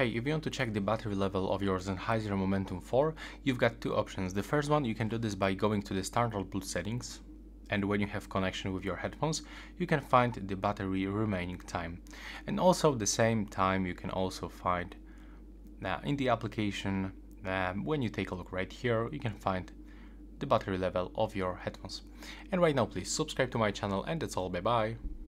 Hey, if you want to check the battery level of your Sennheiser Momentum 4, you've got two options. The first one, you can do this by going to the standard Bluetooth settings, and when you have connection with your headphones, you can find the battery remaining time. And also the same time you can also find uh, in the application, uh, when you take a look right here, you can find the battery level of your headphones. And right now please subscribe to my channel and that's all, bye bye.